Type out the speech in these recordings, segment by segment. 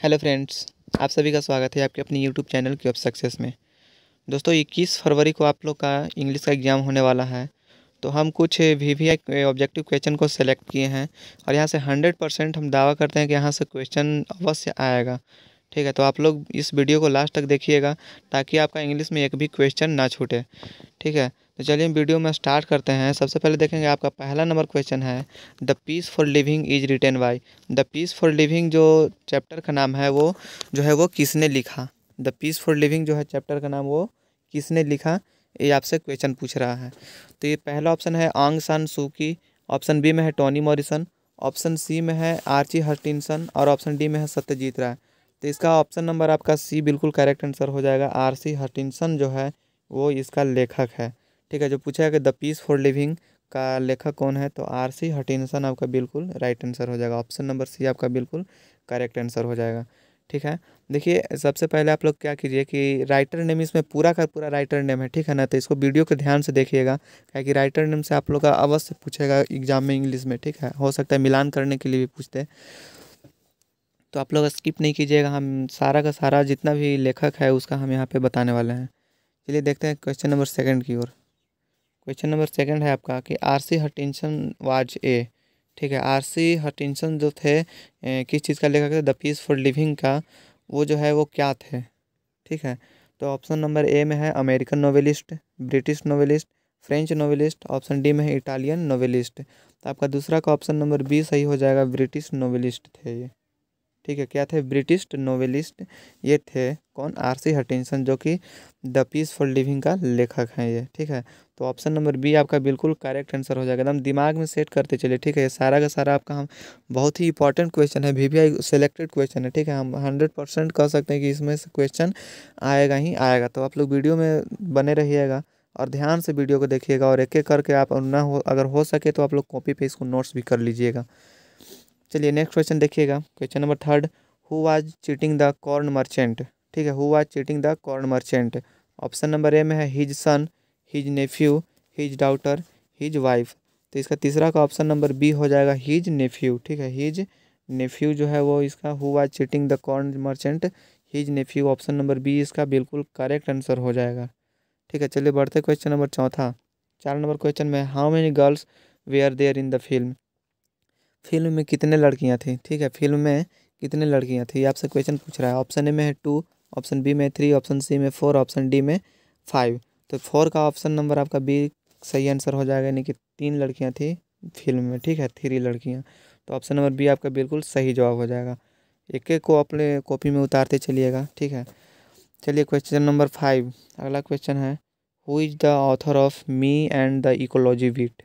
Hello friends, आप सभी का स्वागत है आपके अपने यूट्यूब चैनल क्यूब सक्सेस में। दोस्तों 21 फरवरी को आप लोग का इंग्लिश का एग्ज़ाम होने वाला है तो हम कुछ वी वी ऑब्जेक्टिव क्वेश्चन को सेलेक्ट किए हैं और यहाँ से 100 परसेंट हम दावा करते हैं कि यहाँ से क्वेश्चन अवश्य आएगा। ठीक है तो आप लोग इस वीडियो को लास्ट तक देखिएगा ताकि आपका इंग्लिश में एक भी क्वेश्चन ना छूटे। ठीक है तो चलिए हम वीडियो में स्टार्ट करते हैं। सबसे पहले देखेंगे आपका पहला नंबर क्वेश्चन है, the piece for living is written by the piece for living जो चैप्टर का नाम है वो जो है वो किसने लिखा? द पीस फॉर लिविंग जो है चैप्टर का नाम वो किसने लिखा? ये आपसे क्वेश्चन पूछ रहा है। तो ये पहला ऑप्शन है आंग सान सूकी ऑप्शन बी में है टोनी मॉरिसन। ऑप्शन सी में है आर्ची हर्टिनसन। और ऑप्शन डी में है सत्यजीत राय। तो इसका ऑप्शन नंबर आपका सी बिल्कुल करेक्ट आंसर हो जाएगा। आर सी हर्टिनसन जो है वो इसका लेखक है। ठीक है, जो पूछा है कि द पीस फॉर लिविंग का लेखक कौन है तो आर सी हटिनसन आपका बिल्कुल राइट आंसर हो जाएगा। ऑप्शन नंबर सी आपका बिल्कुल करेक्ट आंसर हो जाएगा। ठीक है? देखिए, सबसे पहले आप लोग क्या कीजिए कि राइटर नेम इसमें पूरा का पूरा राइटर नेम है, ठीक है ना? तो इसको वीडियो के ध्यान से देखिएगा क्या कि राइटर नेम से आप लोग का अवश्य पूछेगा एग्ज़ाम में इंग्लिश में, ठीक है? हो सकता है मिलान करने के लिए भी पूछते। तो आप लोग स्किप नहीं कीजिएगा, हम सारा का सारा जितना भी लेखक है उसका हम यहाँ पर बताने वाले हैं। चलिए देखते हैं क्वेश्चन नंबर सेकेंड की ओर। क्वेश्चन नंबर सेकंड है आपका कि आर सी हटिनसन वाज ए ठीक है आर सी हटिनसन जो थे ए, किस चीज़ का लेखक थे? द पीस फॉर लिविंग का वो जो है वो क्या थे? ठीक है तो ऑप्शन नंबर ए में है American novelist British novelist French novelist option D में है इटालियन नोवेलिस्ट तो आपका दूसरा का ऑप्शन नंबर बी सही हो जाएगा ब्रिटिश नोवेलिस्ट थे ये। ठीक है, क्या थे? ब्रिटिश नोवेलिस्ट, ये थे कौन? आर सी हटिनसन जो कि द पीस फॉर लिविंग का लेखक हैं ये, ठीक है? तो ऑप्शन नंबर बी आपका बिल्कुल करेक्ट आंसर हो जाएगा। एकदम दिमाग में सेट करते चलिए, ठीक है? ये सारा का सारा आपका हम बहुत ही इंपॉर्टेंट क्वेश्चन है वी सेलेक्टेड क्वेश्चन है, ठीक है? हम हंड्रेड परसेंट कह सकते हैं कि इसमें से क्वेश्चन आएगा ही आएगा। तो आप लोग वीडियो में बने रहिएगा और ध्यान से वीडियो को देखिएगा और एक एक करके आप ना हो, अगर हो सके तो आप लोग कॉपी पे इसको नोट्स भी कर लीजिएगा। चलिए नेक्स्ट क्वेश्चन देखिएगा। Question number third who was cheating the corn merchant ठीक है who was cheating the corn merchant option number A में है his son his nephew his daughter his wife तो इसका तीसरा का ऑप्शन नंबर बी हो जाएगा हिज नेफ्यू ठीक है हिज नेफ्यू जो है वो इसका who was cheating the corn merchant his nephew option number B इसका बिल्कुल करेक्ट आंसर हो जाएगा। ठीक है, चलिए बढ़ते क्वेश्चन नंबर चौथा। चार नंबर क्वेश्चन में how many girls were there in the film film में कितने लड़कियाँ थी? ठीक है, फ़िल्म में कितने लड़कियाँ थी? आपसे क्वेश्चन पूछ रहा है। ऑप्शन ए में है टू ऑप्शन बी में थ्री ऑप्शन सी में फोर ऑप्शन डी में फाइव तो फोर का ऑप्शन नंबर आपका बी सही आंसर हो जाएगा, यानी कि तीन लड़कियाँ थी फ़िल्म में, ठीक है थ्री लड़कियाँ. तो ऑप्शन नंबर बी आपका बिल्कुल सही जवाब हो जाएगा. एक एक को अपने कॉपी में उतारते चलिएगा, ठीक है. चलिए क्वेश्चन नंबर फाइव अगला क्वेश्चन है who is the author of me and the ecology wheat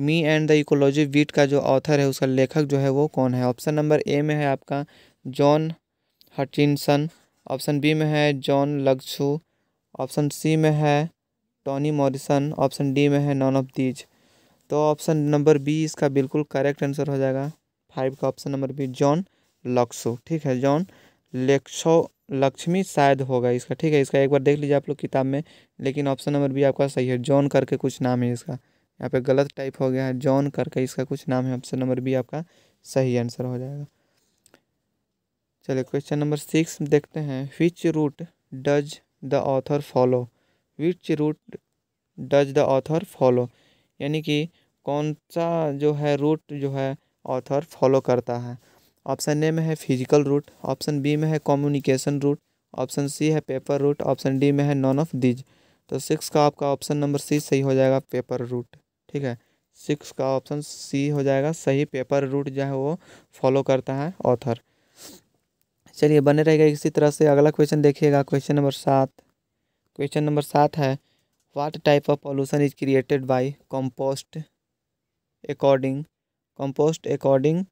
me and the ecology wheat का जो ऑथर है, उसका लेखक जो है वो कौन है? ऑप्शन नंबर ए में है आपका जॉन हचिनसन ऑप्शन बी में है जॉन लग्सू ऑप्शन सी में है टॉनी मॉरिसन ऑप्शन डी में है नॉन ऑफ़ दीज तो ऑप्शन नंबर बी इसका बिल्कुल करेक्ट आंसर हो जाएगा। फाइव का ऑप्शन नंबर बी जॉन लक्सो ठीक है जॉन लेक्सो लक्ष्मी शायद होगा इसका। ठीक है, इसका एक बार देख लीजिए आप लोग किताब में। लेकिन ऑप्शन नंबर बी आपका सही है। जॉन करके कुछ नाम है इसका। यहाँ पे गलत टाइप हो गया है जॉन करके इसका कुछ नाम है ऑप्शन नंबर बी आपका सही आंसर हो जाएगा। चलिए क्वेश्चन नंबर सिक्स देखते हैं। Which route does the author follow which route does the author follow यानी कि कौन सा जो है रूट जो है ऑथर फॉलो करता है। ऑप्शन ए में है फ़िज़िकल रूट ऑप्शन बी में है कम्युनिकेशन रूट ऑप्शन सी है पेपर रूट ऑप्शन डी में है नॉन ऑफ़ दीज तो सिक्स का आपका ऑप्शन नंबर सी सही हो जाएगा पेपर रूट ठीक है? सिक्स का ऑप्शन सी हो जाएगा। सही पेपर रूट जो है वो फॉलो करता है ऑथर चलिए, बने रहेगा इसी तरह से। अगला क्वेश्चन देखिएगा। क्वेश्चन नंबर सात। क्वेश्चन नंबर सात है what type of pollution is created by compost according compost according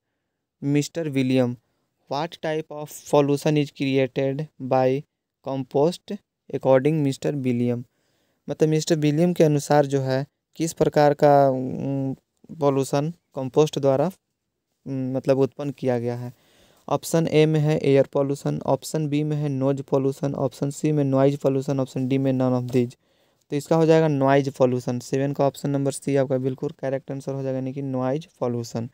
mister William what type of pollution is created by compost according mister William मतलब मिस्टर विलियम के अनुसार जो है किस प्रकार का पॉल्यूशन कंपोस्ट द्वारा मतलब उत्पन्न किया गया है? ऑप्शन ए में है एयर पॉल्यूशन ऑप्शन बी में है नोज़ पॉल्यूशन ऑप्शन सी में नॉइज़ पॉल्यूशन ऑप्शन डी में नॉन ऑफ़ दीज तो इसका हो जाएगा नॉइज़ पॉल्यूशन सेवन का ऑप्शन नंबर सी आपका बिल्कुल करेक्ट आंसर हो जाएगा, यानी कि नॉइज़ पॉल्यूशन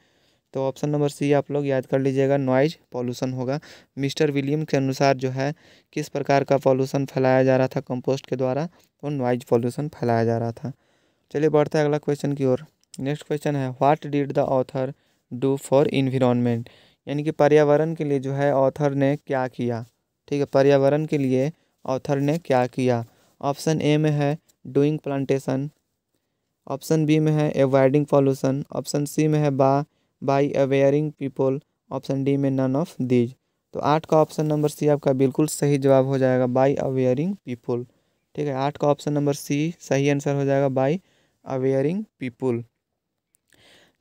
तो ऑप्शन नंबर सी आप लोग याद कर लीजिएगा नॉइज़ पॉल्यूशन होगा। मिस्टर विलियम के अनुसार जो है, किस प्रकार का पॉल्यूशन फैलाया जा रहा था कंपोस्ट के द्वारा? तो नॉइज़ पॉल्यूशन फैलाया जा रहा था। चलिए बढ़ते हैं अगला क्वेश्चन की ओर। नेक्स्ट क्वेश्चन है what did the author do for environment यानी कि पर्यावरण के लिए जो है ऑथर ने क्या किया? ठीक है, पर्यावरण के लिए ऑथर ने क्या किया? ऑप्शन ए में है डूइंग प्लांटेशन ऑप्शन बी में है एवॉइडिंग पॉल्यूशन ऑप्शन सी में है बा by awaring people option D में नन ऑफ़ दीज तो आठ का ऑप्शन नंबर सी आपका बिल्कुल सही जवाब हो जाएगा बाई अवेयरिंग पीपल ठीक है, आठ का ऑप्शन नंबर सी सही आंसर हो जाएगा बाई अवेयरिंग पीपुल।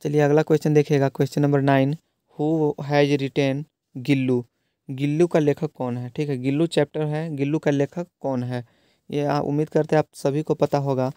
चलिए अगला क्वेश्चन देखिएगा। Question number nine who has written Gillu? Gillu का लेखक कौन है? ठीक है, गिल्लू चैप्टर है, गिल्लू का लेखक कौन है? ये उम्मीद करते हैं आप सभी को पता होगा।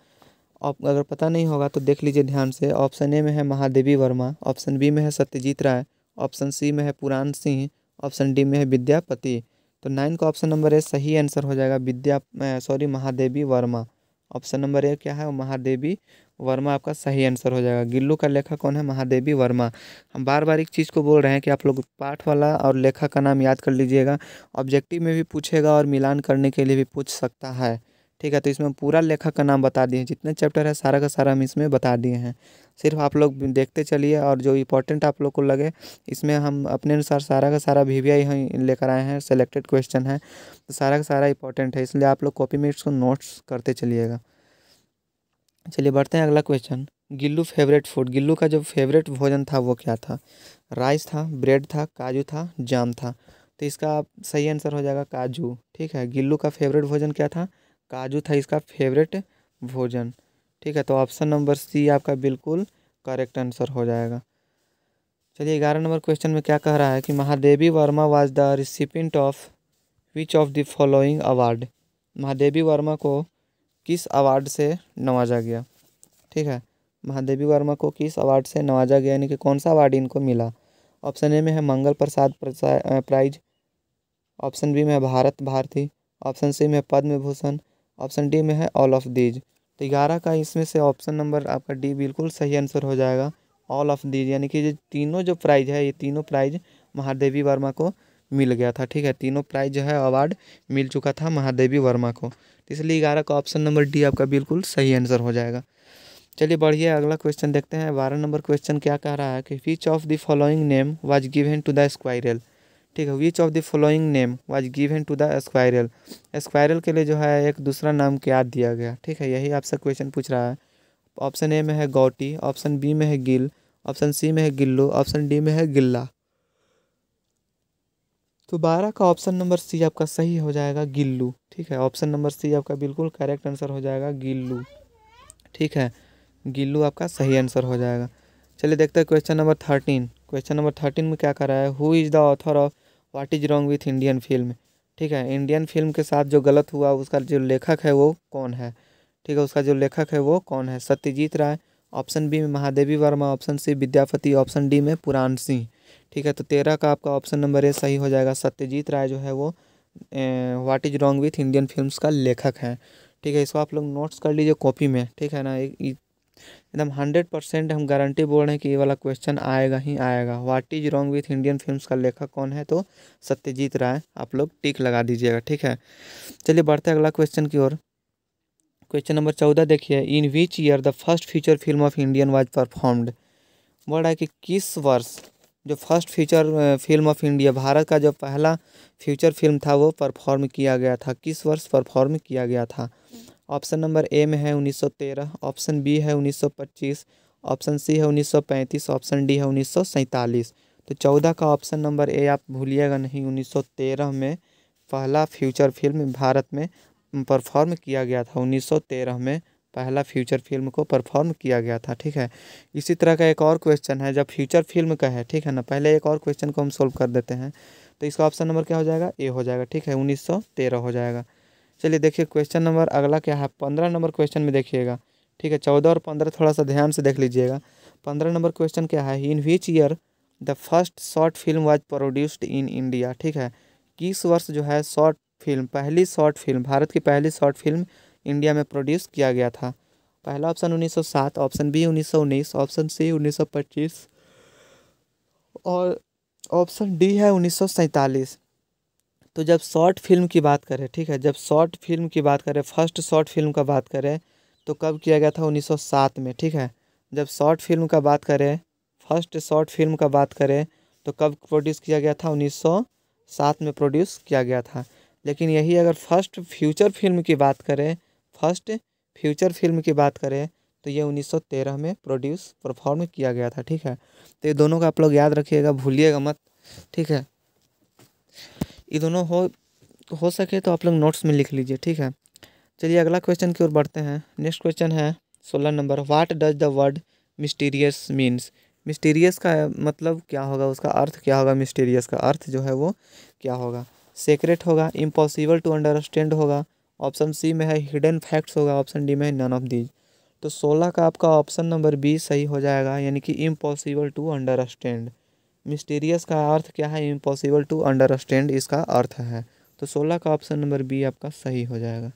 आप अगर पता नहीं होगा तो देख लीजिए ध्यान से। ऑप्शन ए में है महादेवी वर्मा ऑप्शन बी में है सत्यजीत राय ऑप्शन सी में है पुराण सिंह ऑप्शन डी में है विद्यापति। तो नाइन का ऑप्शन नंबर ए सही आंसर हो जाएगा। Vidya sorry Mahadevi Varma. Option number A क्या है? महादेवी वर्मा, आपका सही आंसर हो जाएगा। गिल्लू का लेखक कौन है? महादेवी वर्मा। हम बार बार एक चीज़ को बोल रहे हैं कि आप लोग पाठ वाला और लेखक का नाम याद कर लीजिएगा। ऑब्जेक्टिव में भी पूछेगा और मिलान करने के लिए भी पूछ सकता है। ठीक है तो इसमें पूरा लेखक का नाम बता दिए जितने चैप्टर है, सारा का सारा हम इसमें बता दिए हैं। सिर्फ़ आप लोग देखते चलिए और जो इम्पोर्टेंट आप लोग को लगे, इसमें हम अपने अनुसार सारा का सारा वी वी आई लेकर आए हैं सेलेक्टेड क्वेश्चन है। तो सारा का सारा इंपॉर्टेंट है, इसलिए आप लोग कॉपी में इसको नोट्स करते चलिएगा। चलिए बढ़ते हैं अगला question Gillu favourite food Gillu का जो फेवरेट भोजन था वो क्या था? राइस था ब्रेड था, काजू था जाम था। तो इसका सही आंसर हो जाएगा काजू। ठीक है, गिल्लू का फेवरेट भोजन क्या था? काजू था इसका फेवरेट भोजन। ठीक है तो ऑप्शन नंबर सी आपका बिल्कुल करेक्ट आंसर हो जाएगा। चलिए, ग्यारह नंबर क्वेश्चन में क्या कह रहा है कि Mahadevi Varma was the recipient of which of the following award Mahadevi Varma को किस अवार्ड से नवाजा गया? ठीक है, महादेवी वर्मा को किस अवार्ड से नवाजा गया? यानी कि कौन सा अवार्ड इनको मिला? ऑप्शन ए में है Mangal Prasad prize option B में है भारत भारती। ऑप्शन सी में पद्म भूषण ऑप्शन डी में है ऑल ऑफ़ दीज तो ग्यारह का इसमें से ऑप्शन नंबर आपका डी बिल्कुल सही आंसर हो जाएगा। ऑल ऑफ़ दीज यानी कि ये तीनों जो प्राइज है, ये तीनों प्राइज महादेवी वर्मा को मिल गया था, ठीक है? तीनों प्राइज जो है अवार्ड मिल चुका था महादेवी वर्मा को। तो इसलिए ग्यारह का ऑप्शन नंबर डी आपका बिल्कुल सही आंसर हो जाएगा। चलिए बढ़िए, अगला क्वेश्चन देखते हैं। बारह नंबर क्वेश्चन क्या कह रहा है कि which of the following name was given to the squirrel ठीक है which of the following name was given to the squirrel squirrel के लिए जो है, एक दूसरा नाम क्या दिया गया? ठीक है, यही आपसे क्वेश्चन पूछ रहा है। ऑप्शन ए में है गौटी ऑप्शन बी में है गिल ऑप्शन सी में है गिल्लू ऑप्शन डी में है गिल्ला तो बारह का ऑप्शन नंबर सी आपका सही हो जाएगा गिल्लू ठीक है। ऑप्शन नंबर सी आपका बिल्कुल करेक्ट आंसर हो जाएगा गिल्लू ठीक है गिल्लू आपका सही आंसर हो जाएगा। चलिए देखते हैं question number thirteen question number thirteen में क्या कर रहा है? Who is the author of what is wrong with Indian film ठीक है इंडियन फ़िल्म के साथ जो गलत हुआ, उसका जो लेखक है वो कौन है? ठीक है, उसका जो लेखक है वो कौन है? सत्यजीत राय ऑप्शन बी में Mahadevi Varma option C Vidyapati option D में पुराण सिंह। ठीक है तो तेरह का आपका ऑप्शन नंबर ए सही हो जाएगा। सत्यजीत राय जो है वो what is wrong with Indian films का लेखक है। ठीक है, इसको आप लोग नोट्स कर लीजिए कॉपी में। ठीक है ना एकदम हंड्रेड परसेंट हम गारंटी बोल रहे हैं कि ये वाला क्वेश्चन आएगा ही आएगा। What is wrong with Indian films का लेखक कौन है? तो सत्यजीत राय, आप लोग टिक लगा दीजिएगा, ठीक है? चलिए बढ़ते अगला क्वेश्चन की ओर। क्वेश्चन नंबर चौदह देखिए। In which year the first feature film of Indian was performed रहा है कि किस वर्ष? जो first feature film of India Bharat का जो पहला फ्यूचर फ़िल्म था, वो परफॉर्म किया गया था। किस वर्ष परफॉर्म किया गया था? ऑप्शन नंबर ए में है 1913 ऑप्शन बी है 1925 ऑप्शन सी है 1935 ऑप्शन डी है उन्नीस सौ सैंतालीस। तो चौदह का ऑप्शन नंबर ए आप भूलिएगा नहीं 1913 में पहला फ्यूचर फ़िल्म भारत में परफॉर्म किया गया था। 1913 में पहला फ्यूचर फ़िल्म को परफॉर्म किया गया था, ठीक है? इसी तरह का एक और क्वेश्चन है, जब फ्यूचर फ़िल्म का है, ठीक है ना? पहले एक और क्वेश्चन को हम सोल्व कर देते हैं। तो इसका ऑप्शन नंबर क्या हो जाएगा? ए हो जाएगा, ठीक है? उन्नीस सौ तेरह हो जाएगा। चलिए देखिए क्वेश्चन नंबर अगला क्या है? पंद्रह नंबर क्वेश्चन में देखिएगा। ठीक है, चौदह और पंद्रह थोड़ा सा ध्यान से देख लीजिएगा। पंद्रह नंबर क्वेश्चन क्या है? In which year the first short film was produced in India ठीक है, किस वर्ष जो है शॉर्ट फ़िल्म पहली शॉर्ट फ़िल्म भारत की पहली शॉर्ट फ़िल्म इंडिया में प्रोड्यूस किया गया था? पहला option 1907 option B 1919 option C 1925 और ऑप्शन डी है उन्नीस सौ सैंतालीस। तो जब शॉर्ट फ़िल्म की बात करें, ठीक है, जब शॉर्ट फ़िल्म की बात करें, फ़र्स्ट शॉर्ट फ़िल्म का बात करें तो कब किया गया था? 1907 में, ठीक है। जब शॉर्ट फ़िल्म का बात करें, फ़र्स्ट शॉर्ट फ़िल्म का बात करें तो कब प्रोड्यूस किया गया था? 1907 में प्रोड्यूस किया गया था। लेकिन यही अगर फ़र्स्ट फ्यूचर फ़िल्म की बात करें, फ़र्स्ट फ्यूचर फ़िल्म की बात करें तो ये 1913 में प्रोड्यूस परफॉर्म किया गया था, ठीक है। तो ये दोनों का आप लोग याद रखिएगा, भूलिएगा मत, ठीक है। ये दोनों हो हो सके तो आप लोग नोट्स में लिख लीजिए, ठीक है? चलिए, अगला क्वेश्चन की ओर बढ़ते हैं। नेक्स्ट क्वेश्चन है सोलह number what does the word mysterious means mysterious का मतलब क्या होगा? उसका अर्थ क्या होगा? मिस्टीरियस का अर्थ जो है वो क्या होगा? सेक्रेट होगा इम्पॉसिबल टू अंडरस्टैंड होगा ऑप्शन सी में है हिडन फैक्ट्स होगा ऑप्शन डी में है नन ऑफ़ दीज तो सोलह का आपका ऑप्शन नंबर बी सही हो जाएगा, यानी कि इम्पॉसिबल टू अंडरस्टैंड मिस्टीरियस का अर्थ क्या है? इम्पॉसिबल टू अंडरस्टैंड इसका अर्थ है। तो सोलह का ऑप्शन नंबर बी आपका सही हो जाएगा।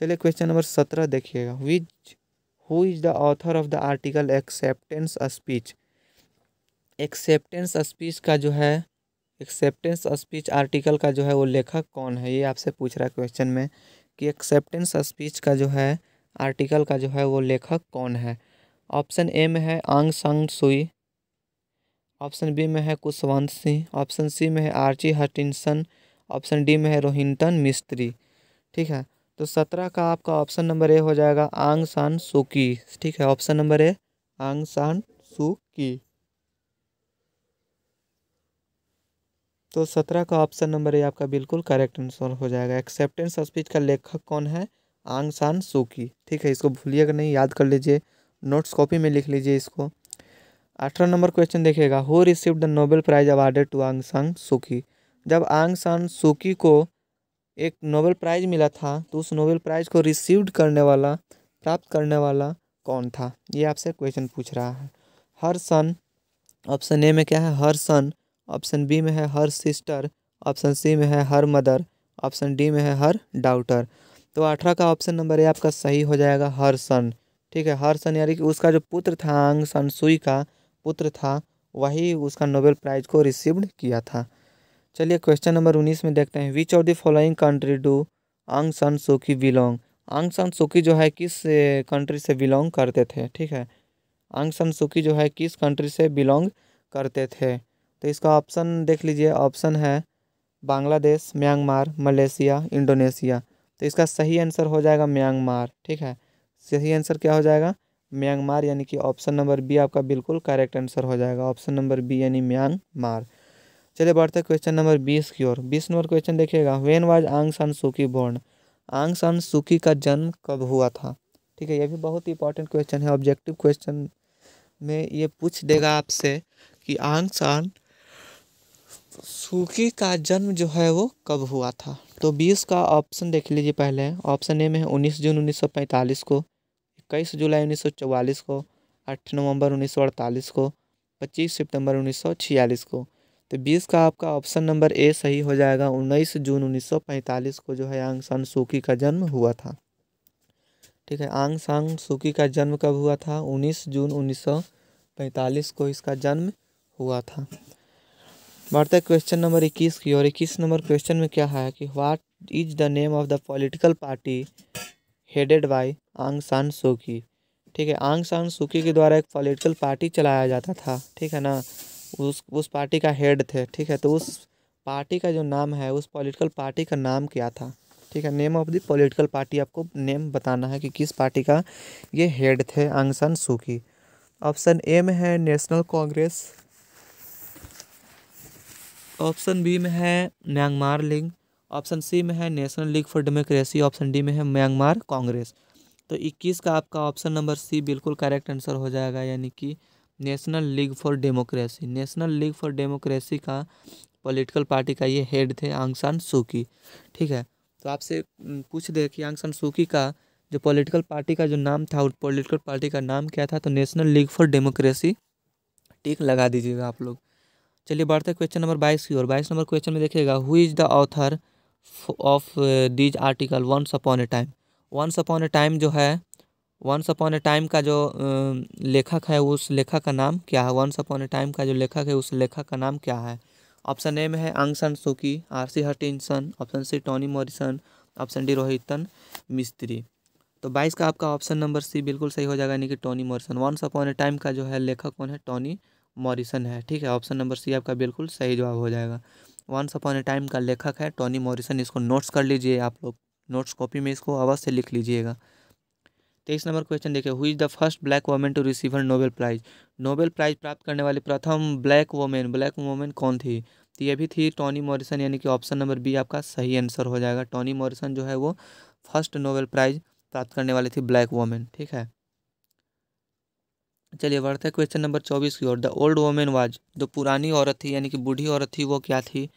चलिए क्वेश्चन नंबर सत्रह देखिएगा। Which who is the author of the article acceptance speech acceptance speech का जो है एक्सेप्टेंस स्पीच आर्टिकल का जो है वो लेखक कौन है? ये आपसे पूछ रहा है क्वेश्चन में कि एक्सेप्टेंस स्पीच का जो है आर्टिकल का जो है वो लेखक कौन है? ऑप्शन ए में है आंग संग सुई ऑप्शन बी में है कुशवंत सिंह, ऑप्शन सी में है आर्ची हटिनसन ऑप्शन डी में है रोहिंटन मिस्त्री। ठीक है तो सत्रह का आपका ऑप्शन नंबर ए हो जाएगा आंग सान सुकी। ठीक है, ऑप्शन नंबर ए आंग सान सुकी। तो सत्रह का ऑप्शन नंबर ए आपका बिल्कुल करेक्ट आंसर हो जाएगा। एक्सेप्टेंस स्पीच का लेखक कौन है? आंग सान सुकी। ठीक है, इसको भूलिएगा नहीं, याद कर लीजिए, नोट्स कॉपी में लिख लीजिए इसको। अठारह नंबर क्वेश्चन देखिएगा। Who receive the Nobel prize awarded to Aung San Suu Kyi जब आंग सान सुकी को एक नोबेल प्राइज़ मिला था तो उस नोबेल प्राइज़ को रिसीव्ड करने वाला, प्राप्त करने वाला कौन था? ये आपसे क्वेश्चन पूछ रहा है। हर सन ऑप्शन ए में क्या है? हर सन ऑप्शन बी में है हर सिस्टर ऑप्शन सी में है हर मदर ऑप्शन डी में है हर डाउटर तो अठारह का ऑप्शन नंबर ए आपका सही हो जाएगा, हर सन। ठीक है, हर सन यानी कि उसका जो पुत्र था आंग सन सुई का पुत्र था, वही उसका नोबेल प्राइज़ को रिसीव्ड किया था। चलिए क्वेश्चन नंबर उन्नीस में देखते हैं। Which of the following country do Aung San Suu Kyi belong आंग सन सोकी जो है, किस कंट्री से बिलोंग करते थे? ठीक है। आंग सन सोकी जो है, किस कंट्री से बिलोंग करते थे? तो इसका ऑप्शन देख लीजिए। ऑप्शन है बांग्लादेश, म्यांमार, मलेशिया, इंडोनेशिया। तो इसका सही आंसर हो जाएगा म्यांमार। ठीक है। सही आंसर क्या हो जाएगा? म्यांमार यानी कि ऑप्शन नंबर बी आपका बिल्कुल करेक्ट आंसर हो जाएगा। ऑप्शन नंबर बी यानी म्यांमार। चलिए बढ़ते हैं क्वेश्चन नंबर बीस की ओर। बीस नंबर क्वेश्चन देखिएगा। When was Aung San Suu Kyi born आंग सान सुकी का जन्म कब हुआ था? ठीक है, ये भी बहुत इंपॉर्टेंट क्वेश्चन है। ऑब्जेक्टिव क्वेश्चन में ये पूछ देगा आपसे कि आंग सान सुकी का जन्म जो है वो कब हुआ था? तो बीस का ऑप्शन देख लीजिए पहले। ऑप्शन ए में है उन्नीस जून उन्नीस सौ पैंतालीस को। इक्कीस जुलाई उन्नीस सौ चौवालीस को, आठ नवंबर उन्नीस सौ अड़तालीस को, पच्चीस सितंबर उन्नीस सौ छियालीस को। तो बीस का आपका ऑप्शन नंबर ए सही हो जाएगा, उन्नीस जून 1945 को जो है आंग सान सूकी का जन्म हुआ था। ठीक है, आंग सान सूकी का जन्म कब हुआ था? 19 जून 1945 को इसका जन्म हुआ था। बढ़ते क्वेश्चन नंबर इक्कीस की और इक्कीस नंबर क्वेश्चन में क्या है कि what is the name of the political party headed by Aung San Suu Kyi ठीक है आंग सान सूकी के द्वारा एक पॉलिटिकल पार्टी चलाया जाता था। ठीक है ना? उस उस पार्टी का हेड थे। ठीक है तो उस पार्टी का जो नाम है, उस पॉलिटिकल पार्टी का नाम क्या था? ठीक है name of the political party आपको नेम बताना है कि किस पार्टी का ये हेड थे आंग सान सूकी ऑप्शन ए में है नेशनल कांग्रेस ऑप्शन बी में है म्यांमार लीग ऑप्शन सी में है National League for Democracy, option D में है म्यांमार कांग्रेस। तो 21 का आपका ऑप्शन नंबर सी बिल्कुल करेक्ट आंसर हो जाएगा, यानी कि National League for Democracy. National League for Democracy का पॉलिटिकल पार्टी का ये हेड थे आंग सान सूकी ठीक है तो आपसे पूछ दे कि आंग सान सूकी का जो पॉलिटिकल पार्टी का जो नाम था पॉलिटिकल पार्टी का नाम क्या था तो National League for Democracy. Tick लगा दीजिएगा आप लोग। चलिए बढ़ते क्वेश्चन नंबर बाईस की ओर। बाईस नंबर क्वेश्चन में देखिएगा who is the author of these article once upon a time once upon a time जो है वंस अपॉन ए टाइम का जो लेखक है, उस लेखक का नाम क्या है? वंस अपॉन ए टाइम का जो लेखक है, उस लेखक का नाम क्या है? ऑप्शन ए में है Aung San Suu Kyi R C Hutchinson option C Toni Morrison option D Rohinton Mistry तो बाईस का आपका ऑप्शन नंबर सी बिल्कुल सही हो जाएगा, यानी कि Toni Morrison once upon a time का जो है, लेखक कौन है? टॉनी मॉरिसन है, ठीक है? ऑप्शन नंबर सी आपका बिल्कुल सही जवाब हो जाएगा। वंस अपॉन ए टाइम का लेखक है टॉनी मॉरिसन इसको नोट्स कर लीजिए आप लोग। नोट्स कॉपी में इसको अवश्य लिख लीजिएगा। तेईस नंबर क्वेश्चन देखिए who is the first black women to receiver Nobel prize Nobel prize प्राप्त करने वाली प्रथम ब्लैक वोमेन ब्लैक वोमेन कौन थी? तो ये भी थी टॉनी मॉरिसन यानी कि ऑप्शन नंबर बी आपका सही आंसर हो जाएगा। टॉनी मॉरिसन जो है वो फ़र्स्ट नोबेल प्राइज प्राप्त करने वाली थी ब्लैक वोमेन ठीक है? चलिए बढ़ते हैं क्वेश्चन नंबर चौबीस की ओर। द ओल्ड वोमेन वाज जो पुरानी औरत थी, यानी कि बूढ़ी औरत थी, वो क्या थी?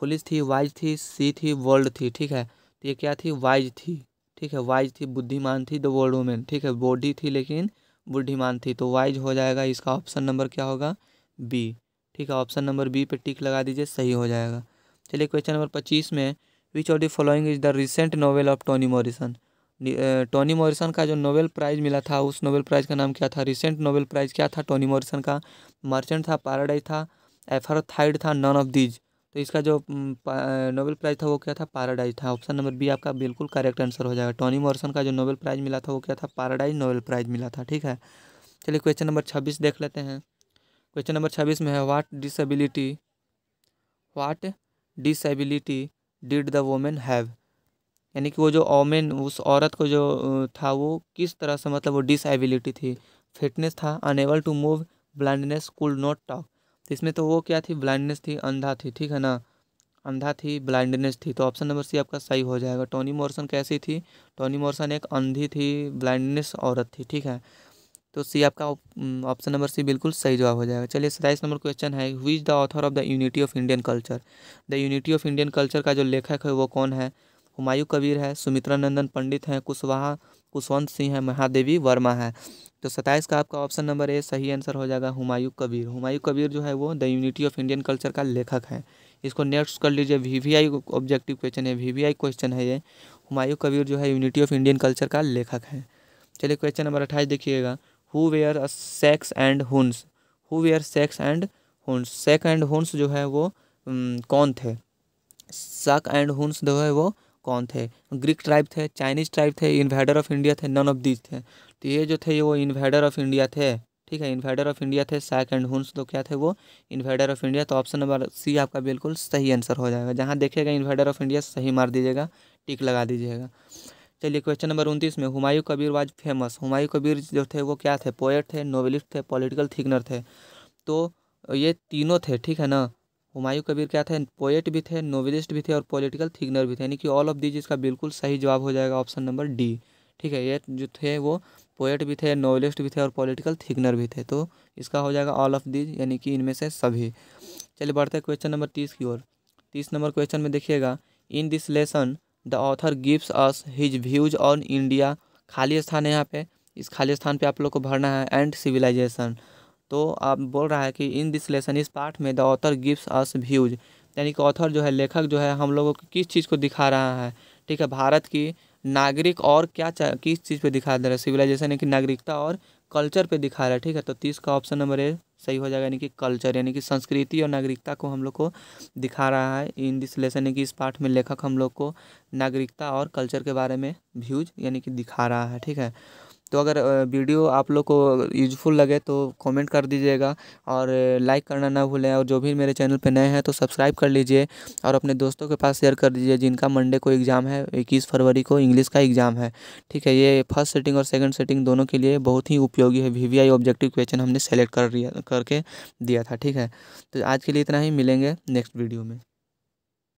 पुलिस थी वाइज थी सी थी वर्ल्ड थी, ठीक है? तो ये क्या थी? वाइज थी, ठीक है? वाइज थी, बुद्धिमान थी द वर्ल्ड वोमेन ठीक है? बॉडी थी, लेकिन बुद्धिमान थी। तो वाइज हो जाएगा, इसका ऑप्शन नंबर क्या होगा? बी ठीक है? ऑप्शन नंबर बी पे टिक लगा दीजिए, सही हो जाएगा। चलिए क्वेश्चन नंबर पच्चीस में which of the following is the recent novel of Toni Morrison Toni Morrison का जो नोबेल प्राइज़ मिला था, उस नोबेल प्राइज़ का नाम क्या था? रिसेंट नोबेल प्राइज़ क्या था? टोनी मॉरिसन का मर्चेंट था, पैराडाइज था, एफरथाइड था, नन ऑफ़ दीज। तो इसका जो नोबेल प्राइज़ था वो क्या था? पैराडाइज था। ऑप्शन नंबर बी आपका बिल्कुल करेक्ट आंसर हो जाएगा। टोनी मॉरिसन का जो नोबेल प्राइज़ मिला था वो क्या था? पैराडाइज नोबेल प्राइज़ मिला था, ठीक है? चलिए क्वेश्चन नंबर छब्बीस देख लेते हैं। क्वेश्चन नंबर छब्बीस में है what disability what disability did the women have यानी कि वो जो ओमेन उस औरत को जो था वो किस तरह से मतलब वो डिसएबिलिटी थी। फिटनेस था unable to move blindness could not talk इसमें तो वो क्या थी? ब्लाइंडनेस थी, अंधा थी, ठीक है ना? अंधा थी ब्लाइंडनेस थी। तो ऑप्शन नंबर सी आपका सही हो जाएगा। टोनी मोर्सन कैसी थी? टोनी मोर्सन एक अंधी थी ब्लाइंडनेस औरत थी, ठीक है? तो सी आपका ऑप्शन नंबर सी बिल्कुल सही जवाब हो जाएगा। चलिए सताइस नंबर क्वेश्चन है who is the author of the unity of Indian culture the unity of Indian culture का जो लेखक है वो कौन है? हुमायूं कबीर है सुमित्रा नंदन पंडित हैं, कुशवाहा कुशवंत सिंह है, महादेवी वर्मा है। तो सत्ताईस का आपका ऑप्शन नंबर ए, सही आंसर हो जाएगा हुमायूं कबीर। हुमायूं कबीर जो है वो the unity of Indian culture का लेखक है। इसको नेक्स्ट कर लीजिए V V I objective question है वी वी आई क्वेश्चन है ये। हुमायूं कबीर जो है यूनिटी ऑफ़ इंडियन कल्चर का लेखक है। चलिए क्वेश्चन नंबर अट्ठाईस देखिएगा। Who were a sex and Huns who were sex and Huns sec and Huns जो है वो कौन थे? सक एंड हुंस जो है वो कौन थे? ग्रीक ट्राइब थे, चाइनीज़ ट्राइब थे, इन्वेडर ऑफ़ इंडिया थे, नन ऑफ़ दीज थे। तो ये जो थे, ये वो इन्वेडर ऑफ़ इंडिया थे। ठीक है, इन्वेडर ऑफ़ इंडिया थे सैक एंड हुंस तो क्या थे वो? इन्वेडर ऑफ़ इंडिया तो ऑप्शन नंबर सी आपका बिल्कुल सही आंसर हो जाएगा। जहाँ देखेगा इन्वेडर ऑफ़ इंडिया, सही मार दीजिएगा, टिक लगा दीजिएगा। चलिए क्वेश्चन नंबर उनतीस में, हुमायूं कबीर वाज फ़ेमस हुमायूं कबीर जो थे, वो क्या थे? पोएट थे नोवेलिस्ट थे पॉलिटिकल थिकनर थे। तो ये तीनों थे, ठीक है ना? हुमायूं कबीर क्या थे? पोएट भी थे नोवेलिस्ट भी थे और पॉलिटिकल थिकनर भी थे। यानी कि ऑल ऑफ़ दीज इसका बिल्कुल सही जवाब हो जाएगा ऑप्शन नंबर डी ठीक है, ये जो थे वो पोएट भी थे नोवेलिस्ट भी थे और पॉलिटिकल थिकनर भी थे। तो इसका हो जाएगा ऑल ऑफ़ दीज यानी कि इनमें से सभी। चलिए बढ़ते हैं क्वेश्चन नंबर तीस की ओर। तीस नंबर क्वेश्चन में देखिएगा। In this lesson the author gives us his views on India खाली स्थान है यहाँ पे। इस खाली स्थान पे आप लोग को भरना है। एंड सिविलाइजेशन तो आप बोल रहा है कि इन दिस लेसन इस पार्ट में the author gives us views. यानी कि ऑथर जो है, लेखक जो है, हम लोगों को किस चीज़ को दिखा रहा है? ठीक है, भारत की नागरिक और क्या किस चीज़ पे दिखा दे रहा है? सिविलाइजेशन यानी कि नागरिकता और कल्चर पे दिखा रहा है, ठीक है? तो तीस का ऑप्शन नंबर ए सही हो जाएगा, यानी कि कल्चर यानी कि संस्कृति और नागरिकता को हम लोग को दिखा रहा है। इन दिस लेसन यानी कि इस पाठ में लेखक हम लोग को नागरिकता और कल्चर के बारे में व्यूज़ यानी कि दिखा रहा है, ठीक है? तो अगर वीडियो आप लोग को यूजफुल लगे तो कमेंट कर दीजिएगा और लाइक करना ना भूलें और जो भी मेरे चैनल पे नए हैं तो सब्सक्राइब कर लीजिए और अपने दोस्तों के पास शेयर कर दीजिए जिनका मंडे को एग्ज़ाम है, इक्कीस फरवरी को इंग्लिश का एग्ज़ाम है। ठीक है, ये फ़र्स्ट सेटिंग और सेकेंड सेटिंग दोनों के लिए बहुत ही उपयोगी है वी ऑब्जेक्टिव क्वेश्चन हमने सेलेक्ट कर करके दिया था। ठीक है तो आज के लिए इतना ही, मिलेंगे नेक्स्ट वीडियो में।